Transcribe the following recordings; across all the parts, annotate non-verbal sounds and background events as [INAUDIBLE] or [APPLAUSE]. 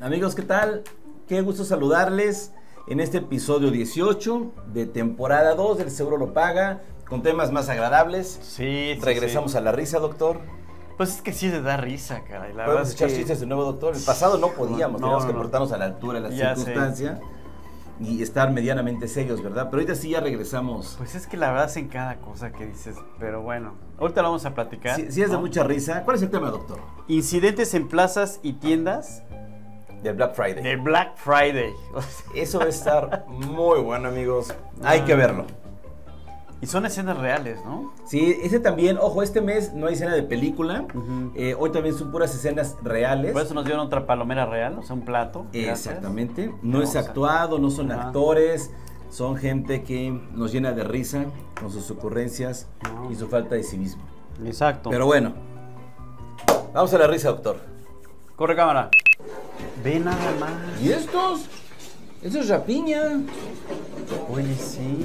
Amigos, ¿qué tal? Qué gusto saludarles en este episodio 18 de temporada 2 del Seguro lo Paga, con temas más agradables. Sí, sí, Regresamos sí. a la risa, doctor. Pues es que sí se da risa, caray. La Podemos es echar que... chistes de nuevo, doctor. El pasado no podíamos, No, teníamos que no, no. portarnos a la altura de la Ya sé. circunstancia y estar medianamente serios, ¿verdad? Pero ahorita sí ya regresamos. Pues es que la verdad hacen cada cosa que dices, pero bueno. Ahorita lo vamos a platicar. Si es de mucha risa. ¿Cuál es el tema, doctor? Incidentes en plazas y tiendas Del Black Friday. de Black Friday. Eso va a estar muy bueno, amigos. Hay que verlo. y son escenas reales, ¿no? Sí, ese también, ojo, este mes no hay escena de película. Eh, hoy también son puras escenas reales. Por eso nos dieron otra palomera real, o sea, un plato. gracias. Exactamente. No es actuado, no son actores. Son gente que nos llena de risa con sus ocurrencias y su falta de civismo. Exacto. Pero bueno, vamos a la risa, doctor. Corre cámara. Ve nada más. ¿Y estos? Eso es rapiña. Oye, sí.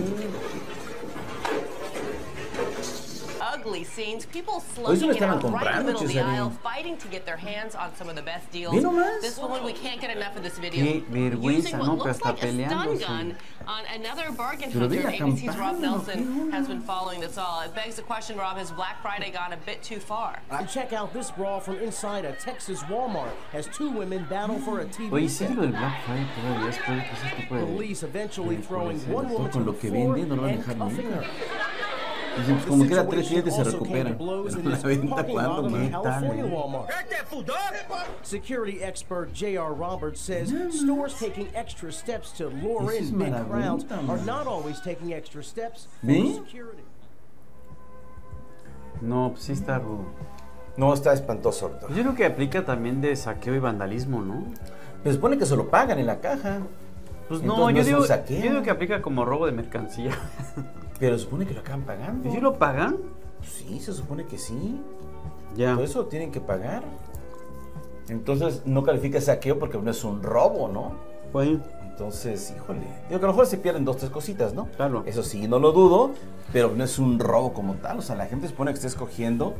Ugly scenes. People Hoy se lo slugging it estaban out right in the middle of the aisle, fighting to get their hands on some of the best deals. Ve nomás. This woman, we can't get enough of this video. Using what ¿no? Que looks like a stun gun on another bargain Pero ve hunter. la ABC's Rob Nelson has been following this all. It begs the question, Rob, has Black Friday gone a bit too far? And check out this brawl from inside a Texas Walmart as two women battle for a TV Oye, set. sigue Black Friday todavía después de que ese tipo de... Police eventually throwing one woman to the lo floor venden, no lo van a and cuffing her. Dicen, pues como queda tres situation clientes se in Pero [LAUGHS] la venta a man? Security expert J.R. Roberts says stores taking extra steps to lure in big crowds are man. not always taking extra steps for security. No, pues sí está rudo. No, está espantoso, doctor. Yo creo que aplica también de saqueo y vandalismo, ¿no? Se supone que se lo pagan en la caja. Pues Entonces, no, no yo, es un digo, saqueo. yo digo que aplica como robo de mercancía. [LAUGHS] Pero se supone que lo acaban pagando. ¿Y si lo pagan? Sí, se supone que sí. Ya. Todo eso tienen que pagar. Entonces no califica saqueo porque no es un robo, ¿no? Pues, Entonces, híjole. Digo que a lo mejor se pierden dos, tres cositas, ¿no? Claro. Eso sí, no lo dudo, pero no es un robo como tal. O sea, la gente se supone que está escogiendo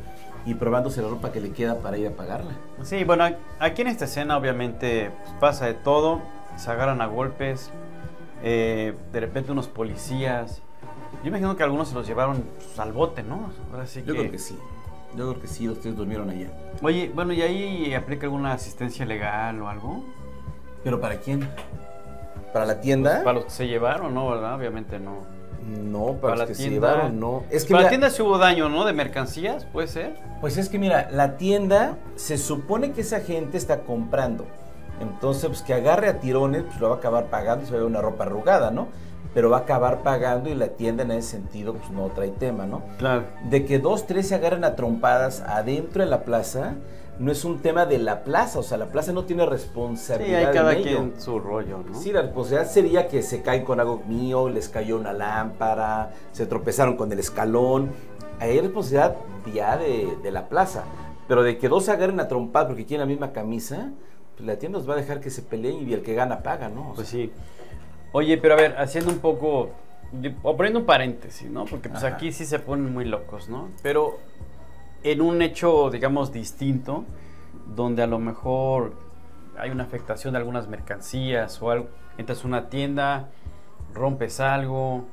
y probándose la ropa que le queda para ir a pagarla. Sí, bueno, aquí en esta escena obviamente pues, pasa de todo. Se agarran a golpes. eh, de repente unos policías. Yo imagino que algunos se los llevaron pues, al bote, ¿no? Ahora sí Yo que... creo que sí. Yo creo que sí, los tres durmieron allá. Oye, bueno, ¿y ahí aplica alguna asistencia legal o algo? ¿Pero para quién? ¿Para la tienda? Para los que se llevaron, ¿no? ¿Verdad? Obviamente no. No, para, Para los la que se tienda. llevaron, no. Es que para mira, la tienda sí hubo daño, ¿no? De mercancías, puede ser. Pues es que mira, la tienda se supone que esa gente está comprando. Entonces, pues que agarre a tirones, pues lo va a acabar pagando y se va a ver una ropa arrugada, ¿no? Pero va a acabar pagando y la tienda en ese sentido, pues no trae tema, ¿no? Claro. De que dos, tres se agarren a trompadas adentro de la plaza, no es un tema de la plaza, o sea, la plaza no tiene Sí, responsabilidad. hay cada en ello. quien su rollo, ¿no? Sí, la responsabilidad sería que se caen con algo mío, les cayó una lámpara, se tropezaron con el escalón. Hay responsabilidad ya de, de la plaza. Pero de que dos se agarren a trompar porque quieren la misma camisa, pues la tienda nos va a dejar que se peleen y el que gana paga, ¿no? O Pues sí. Oye, pero a ver, haciendo un poco, o poniendo un paréntesis, ¿no? Porque pues Ajá. aquí sí se ponen muy locos, ¿no? Pero en un hecho, digamos, distinto, donde a lo mejor hay una afectación de algunas mercancías o algo, entras a una tienda, rompes algo,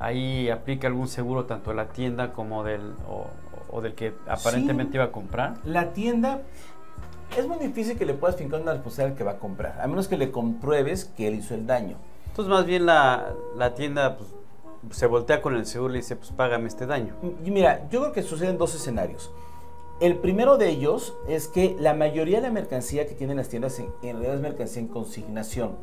ahí aplica algún seguro tanto de la tienda como del, o, o del que aparentemente iba a comprar. la tienda es muy difícil que le puedas fincar una responsabilidad al que va a comprar, a menos que le compruebes que él hizo el daño. Entonces más bien la, la tienda pues, se voltea con el seguro y le dice, pues págame este daño. Y Mira, yo creo que suceden dos escenarios. El primero de ellos es que la mayoría de la mercancía que tienen las tiendas en, en realidad es mercancía en consignación.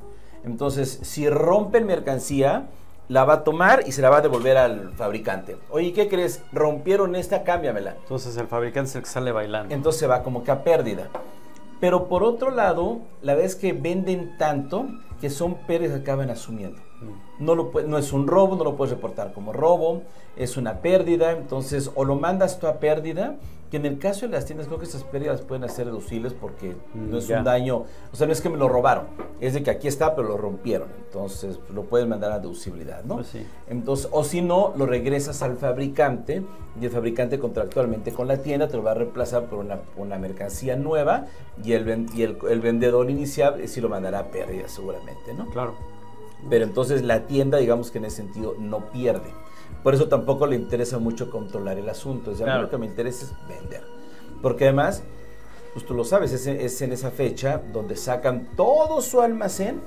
Entonces, si rompen mercancía, la va a tomar y se la va a devolver al fabricante. Oye, ¿qué crees? Rompieron esta, cámbiamela. Entonces el fabricante es el que sale bailando. Entonces va como que a pérdida. Pero por otro lado, la es que venden tanto que son que acaban asumiendo. No, lo, no es un robo, no lo puedes reportar como robo, es una pérdida, entonces o lo mandas tú a pérdida que en el caso de las tiendas creo que estas pérdidas pueden ser deducibles porque Mm, no es ya. un daño, o sea, no es que me lo robaron, es de que aquí está, pero lo rompieron, entonces pues, lo pueden mandar a deducibilidad, ¿no? Pues sí. Entonces, o si no, lo regresas al fabricante y el fabricante contractualmente con la tienda te lo va a reemplazar por una, una mercancía nueva y el, y el, el vendedor inicial sí lo mandará a pérdida seguramente, ¿no? Claro. Pero entonces la tienda, digamos que en ese sentido, no pierde. Por eso tampoco le interesa mucho controlar el asunto. O sea, Claro. lo que me interesa es vender. Porque además, pues tú lo sabes, es, es en esa fecha donde sacan todo su almacén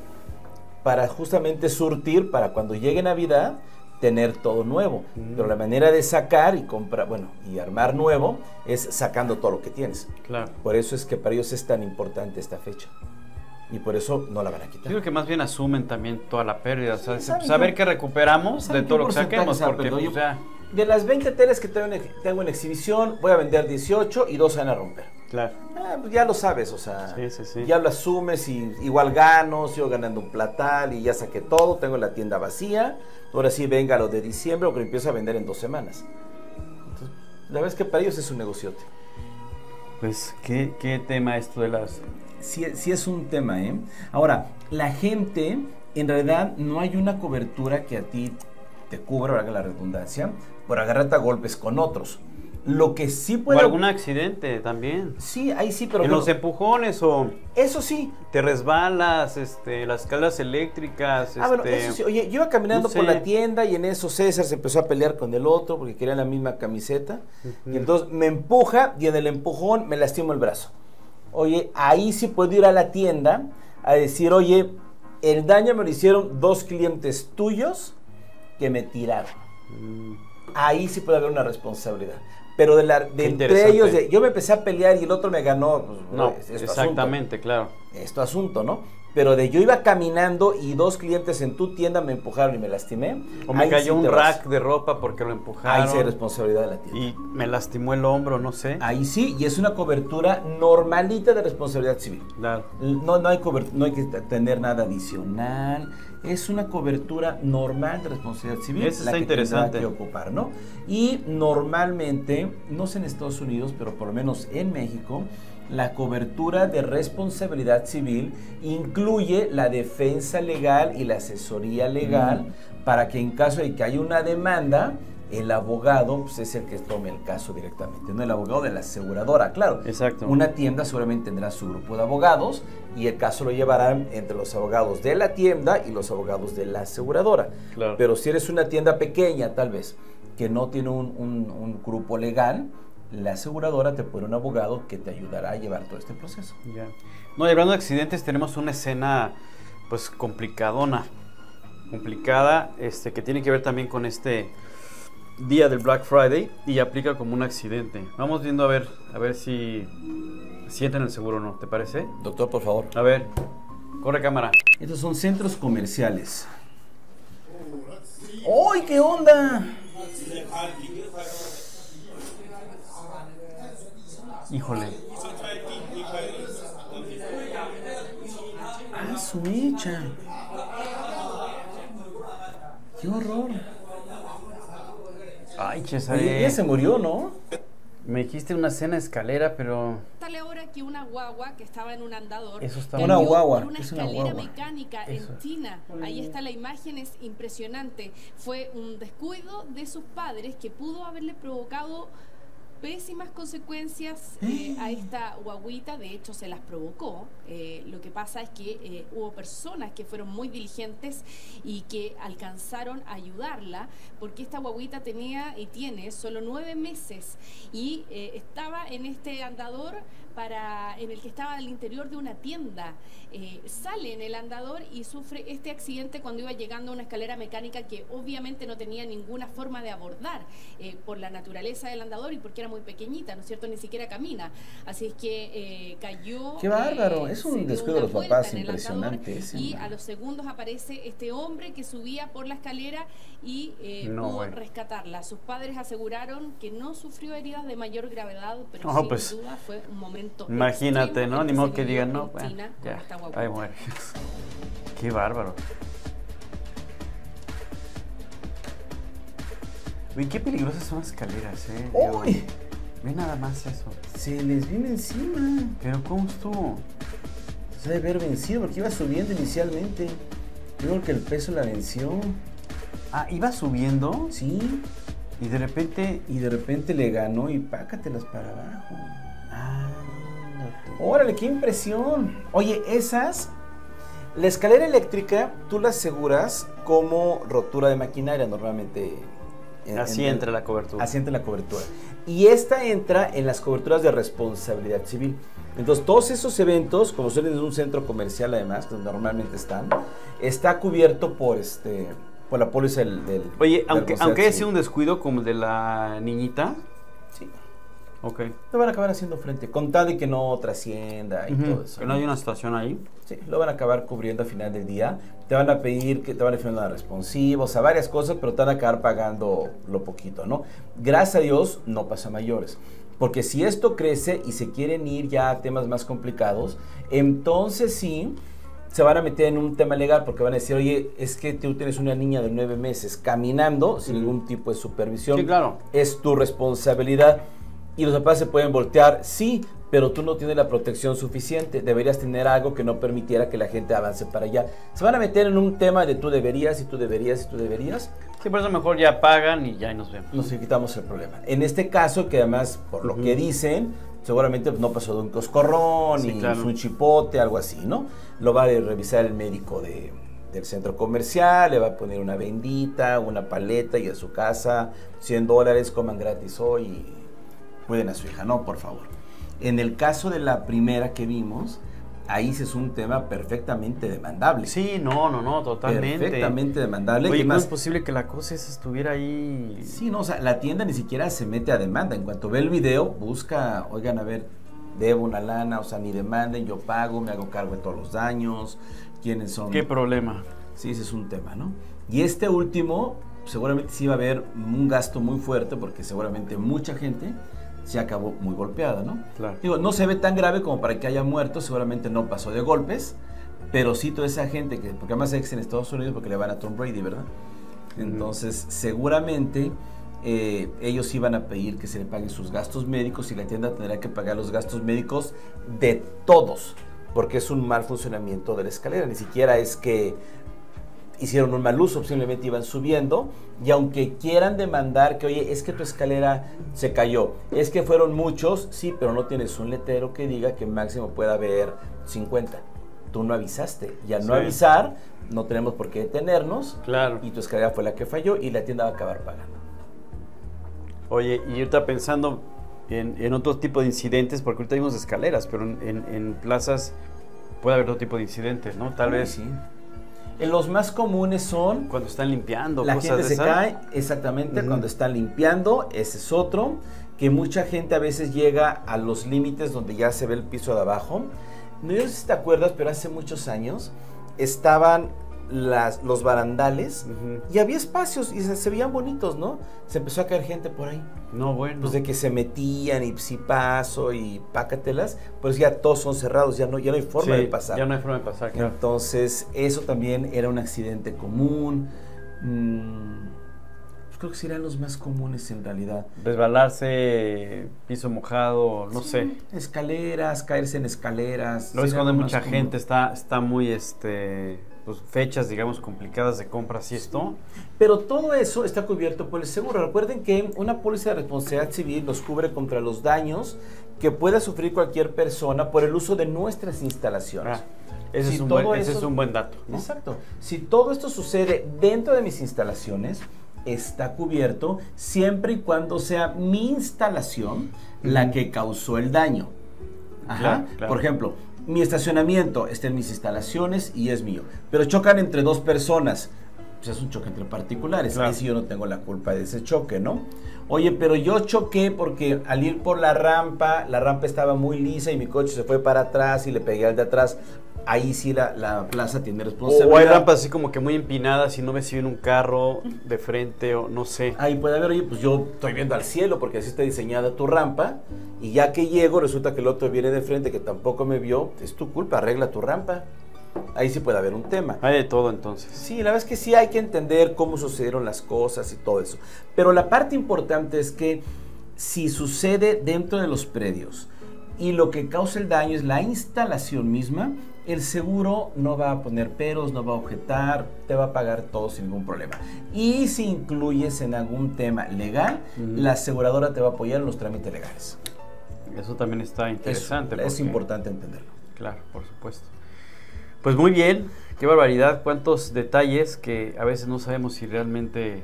para justamente surtir, para cuando llegue Navidad, tener todo nuevo. Pero la manera de sacar y comprar, bueno, y armar nuevo es sacando todo lo que tienes. Claro. Por eso es que para ellos es tan importante esta fecha. Y por eso no la van a Yo quitar. creo que más bien asumen también toda la pérdida. O sea, Sí, ¿saben saber qué? que recuperamos ¿Saben de todo lo que saquemos. Porque, yo- pues, ya. De las 20 teles que tengo en, tengo en exhibición, voy a vender 18 y dos se van a romper. Claro. Ah, pues ya lo sabes, o sea, Sí, sí, sí. ya lo asumes y igual gano, sigo ganando un platal y ya saqué todo, tengo la tienda vacía. Ahora sí, venga lo de diciembre, porque empiezo a vender en dos semanas. Entonces, la verdad es que para ellos es un negociote. Pues, ¿qué, qué tema esto de las. Sí, sí es un tema, ¿eh? Ahora, la gente, en realidad, no hay una cobertura que a ti te cubra, valga la redundancia, por agarrarte a golpes con otros. Lo que sí O puede... algún accidente también. Sí, ahí sí, pero... en bueno, los empujones o eso sí. te resbalas, este, las escaleras eléctricas. Ah, bueno, este, eso sí. Oye, yo iba caminando no por la tienda y en eso César se empezó a pelear con el otro porque quería la misma camiseta. Y entonces me empuja y en el empujón me lastimo el brazo. Oye, ahí sí puedo ir a la tienda a decir, oye, el daño me lo hicieron dos clientes tuyos que me tiraron. Mm, Ahí sí puede haber una responsabilidad. Pero de, la, de entre ellos, de- yo me empecé a pelear y el otro me ganó. pues, No, es- es tu asunto exactamente, claro. es tu asunto, ¿no? Pero de yo iba caminando y dos clientes en tu tienda me empujaron y me lastimé. O me ahí cayó sí un te vas. rack de ropa porque lo Ahí empujaron. sí hay responsabilidad de la tienda. y me lastimó el hombro, no sé. Ahí sí, y es una cobertura normalita de responsabilidad civil. Claro. No, no, hay no hay que tener nada adicional. Es una cobertura normal de responsabilidad civil. Eso está que interesante. que ocupar, ¿no? Y normalmente, no sé en Estados Unidos, pero por lo menos en México, la cobertura de responsabilidad civil incluye la defensa legal y la asesoría legal Mm. para que en caso de que haya una demanda, el abogado pues, es el que tome el caso directamente, no el abogado de la aseguradora, claro. Exacto. Una tienda seguramente tendrá su grupo de abogados y el caso lo llevarán entre los abogados de la tienda y los abogados de la aseguradora. Claro. Pero si eres una tienda pequeña, tal vez, que no tiene un, un- un grupo legal, la aseguradora te pone un abogado que te ayudará a llevar todo este proceso. Ya. No, y hablando de accidentes, tenemos una escena pues complicadona. Complicada, este, que tiene que ver también con este día del Black Friday y aplica como un accidente. Vamos viendo a ver, a ver si sienten el seguro o no, ¿te parece? Doctor, por favor. A ver, corre cámara. Estos son centros comerciales. ¡Uy, qué onda! Híjole. ¡Ah, su mecha! ¡Qué horror! Ay, César. Oye, ella se murió, ¿no? Me dijiste una cena escalera, pero Tal ahora que una guagua que estaba en un andador Eso está cayó Una guagua, por una ¿qué es una escalera guagua? mecánica Eso. en China. Ahí está la imagen, es impresionante. Fue un descuido de sus padres que pudo haberle provocado pésimas consecuencias eh, a esta guaguita, de hecho se las provocó. Eh, lo que pasa es que eh, hubo personas que fueron muy diligentes y que alcanzaron a ayudarla, porque esta guaguita tenía y tiene solo nueve meses y eh, estaba en este andador para en el que estaba al interior de una tienda. Eh, sale en el andador y sufre este accidente cuando iba llegando a una escalera mecánica que obviamente no tenía ninguna forma de abordar eh, por la naturaleza del andador y porque era muy pequeñita, ¿no es cierto? Ni siquiera camina. Así es que eh, cayó. Qué bárbaro, eh, es un descuido de una los vuelta papás en el impresionante andador ese, Y a los segundos aparece este hombre que subía por la escalera y eh, No, pudo rescatarla. Sus padres aseguraron que no sufrió heridas de mayor gravedad, pero No, sin pues, duda fue un momento. Imagínate, extremo ¿no? Ni modo que digan, no, bueno, China ya, ahí muere. Qué bárbaro. Uy, qué peligrosas son las escaleras, eh. ¡Uy! Ve nada más eso. Se les vino encima. Pero ¿cómo estuvo? Se debe haber vencido porque iba subiendo inicialmente. Yo creo que el peso la venció. Ah, iba subiendo Sí. y de repente... Y de repente le ganó y pácatelas para abajo. Órale, qué impresión. Oye, esas, la escalera eléctrica, tú la aseguras como rotura de maquinaria normalmente. en- Así en- entra la cobertura. Así entra en la cobertura. Y esta entra en las coberturas de responsabilidad civil. Entonces, todos esos eventos, como suelen en un centro comercial además, donde normalmente están, está cubierto por este por la póliza del, del- Oye, aunque, aunque haya sido un descuido como el de la niñita. Sí. Ok. Te van a acabar haciendo frente, con tal de que no trascienda y Ujú, todo eso. Que no hay una situación ahí. Sí, lo van a acabar cubriendo al final del día. Te van a pedir que te van a firmar una responsiva, o sea, varias cosas, pero te van a acabar pagando lo poquito, ¿no? Gracias a Dios no pasa mayores. Porque si esto crece y se quieren ir ya a temas más complicados, entonces sí se van a meter en un tema legal porque van a decir, oye, es que tú tienes una niña de nueve meses caminando sin ningún tipo de supervisión. Sí, claro. Es tu responsabilidad. Y los papás se pueden voltear, sí, pero tú no tienes la protección suficiente. Deberías tener algo que no permitiera que la gente avance para allá. Se van a meter en un tema de tú deberías y tú deberías y tú deberías. Sí, por eso mejor ya pagan y ya nos vemos. Nos quitamos el problema. En este caso, que además, por lo que dicen, seguramente no pasó de un coscorrón, Sí, ni claro. un chipote, algo así, ¿no? Lo va a revisar el médico de- del centro comercial, le va a poner una bendita, una paleta y a su casa, 100 dólares, coman gratis hoy y cuiden a su hija. No, por favor. En el caso de la primera que vimos, ahí sí es un tema perfectamente demandable. Sí, no, no, no, totalmente. Perfectamente demandable. Oye, ¿cómo es posible que la cosa estuviera ahí? Sí, no, o sea, la tienda ni siquiera se mete a demanda. En cuanto ve el video, busca, oigan, a ver, debo una lana, o sea, ni demanden, yo pago, me hago cargo de todos los daños, quiénes son. ¿Qué problema? Sí, ese es un tema, ¿no? Y este último, seguramente sí va a haber un gasto muy fuerte, porque seguramente mucha gente se acabó muy golpeada, ¿no? Claro. Digo, no se ve tan grave como para que haya muerto, seguramente no pasó de golpes, pero sí toda esa gente que, porque además es en Estados Unidos porque le van a Tom Brady, ¿verdad? Entonces, seguramente eh, ellos iban a pedir que se le paguen sus gastos médicos y la tienda tendrá que pagar los gastos médicos de todos, porque es un mal funcionamiento de la escalera, ni siquiera es que hicieron un mal uso, simplemente iban subiendo y aunque quieran demandar que, oye, es que tu escalera se cayó, es que fueron muchos, sí, pero no tienes un letrero que diga que máximo puede haber 50. Tú no avisaste y al no Sí. avisar no tenemos por qué detenernos Claro. y tu escalera fue la que falló y la tienda va a acabar pagando. Oye, y ahorita pensando en, en otro tipo de incidentes, porque ahorita vimos escaleras, pero en, en- en plazas puede haber otro tipo de incidentes, ¿no? Tal Uy, vez sí. En los más comunes son cuando están limpiando, La cosas gente de se cae, exactamente, cuando están limpiando, ese es otro, que mucha gente a veces llega a los límites donde ya se ve el piso de abajo. No sé si te acuerdas, pero hace muchos años estaban las, los barandales y había espacios y se, se veían bonitos, ¿no? Se empezó a caer gente por ahí. No, bueno. Pues de que se metían y si paso y pácatelas, pues ya todos son cerrados, ya no, ya no hay forma Sí, de pasar. Ya no hay forma de pasar, claro. Entonces, eso también era un accidente común. Mm, pues creo que serían los más comunes en realidad. Resbalarse, piso mojado, no sé. Escaleras, caerse en escaleras. Lo es cuando mucha común. gente, está, está muy, este, pues fechas, digamos, complicadas de compras y esto. Pero todo eso está cubierto por el seguro. Recuerden que una póliza de responsabilidad civil los cubre contra los daños que pueda sufrir cualquier persona por el uso de nuestras instalaciones. Ah, ese, Si es un buen, ese eso- es un buen dato, ¿no? Exacto. Si todo esto sucede dentro de mis instalaciones, está cubierto siempre y cuando sea mi instalación la que causó el daño. Ajá. Claro, claro. Por ejemplo, mi estacionamiento está en mis instalaciones y es mío. Pero chocan entre dos personas. Pues es un choque entre particulares. Claro. Ahí yo no tengo la culpa de ese choque, ¿no? Oye, pero yo choqué porque al ir por la rampa, la rampa estaba muy lisa y mi coche se fue para atrás y le pegué al de atrás. Ahí sí la, la plaza tiene responsabilidad. o hay rampas así como que muy empinadas y no ves si viene un carro de frente o no sé. Ahí puede haber, oye, pues yo estoy viendo al cielo porque así está diseñada tu rampa y ya que llego resulta que el otro viene de frente que tampoco me vio, es tu culpa, arregla tu rampa. Ahí sí puede haber un tema. Hay de todo entonces. Sí, la verdad es que sí hay que entender cómo sucedieron las cosas y todo eso. Pero la parte importante es que si sucede dentro de los predios y lo que causa el daño es la instalación misma, el seguro no va a poner peros, no va a objetar, te va a pagar todo sin ningún problema. Y si incluyes en algún tema legal, la aseguradora te va a apoyar en los trámites legales. Eso también está interesante. Es, importante entenderlo. Claro, por supuesto. Pues muy bien, qué barbaridad, cuántos detalles que a veces no sabemos si realmente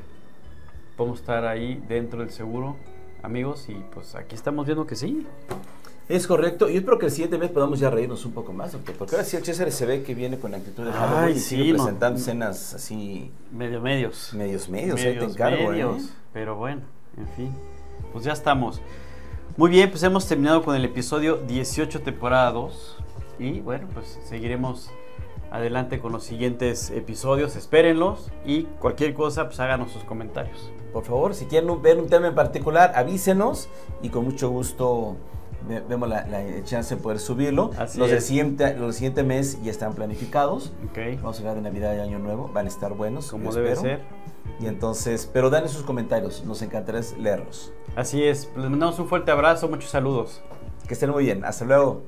podemos estar ahí dentro del seguro, amigos, y pues aquí estamos viendo que sí. Es correcto. Yo espero que el siguiente mes podamos ya reírnos un poco más, doctor. Porque ahora sí el César se ve que viene con actitud de Halloween Ay, y sí, sigue no. presentando escenas así Medio medios. medios medios. ahí te Medios, encargo, medios, ¿eh? Pero bueno, en fin, pues ya estamos. Muy bien, pues hemos terminado con el episodio 18 temporada 2 y bueno, pues seguiremos adelante con los siguientes episodios, espérenlos y cualquier cosa, pues háganos sus comentarios. Por favor, si quieren ver un tema en particular, avísenos y con mucho gusto vemos la, la chance de poder subirlo. Así los, del siguiente, los del siguiente mes ya están planificados. Vamos a hablar de Navidad y Año Nuevo. Van a estar buenos. como debe espero. ser. Y entonces, pero dan sus comentarios. Nos encantará leerlos. Así es, les mandamos un fuerte abrazo, muchos saludos. Que estén muy bien. Hasta luego.